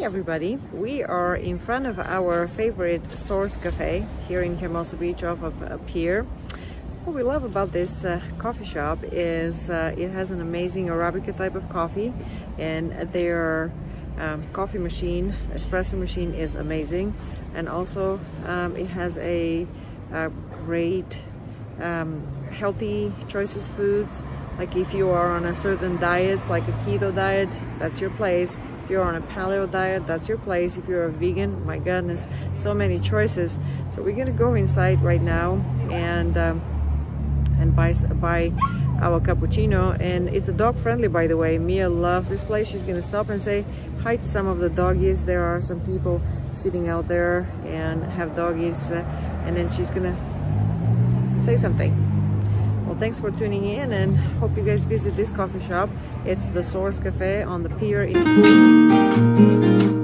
everybody. We are in front of our favorite Source Cafe here in Hermosa Beach off of a pier. What we love about this uh, coffee shop is uh, it has an amazing Arabica type of coffee and their um, coffee machine, espresso machine is amazing and also um, it has a, a great um, healthy choices foods like if you are on a certain diet like a keto diet that's your place. If you're on a paleo diet that's your place. If you're a vegan my goodness so many choices. So we're gonna go inside right now and um, and buy buy our cappuccino. And it's a dog friendly by the way. Mia loves this place. She's gonna stop and say hi to some of the doggies. There are some people sitting out there and have doggies uh, and then she's gonna say something thanks for tuning in and hope you guys visit this coffee shop. It's the source cafe on the pier in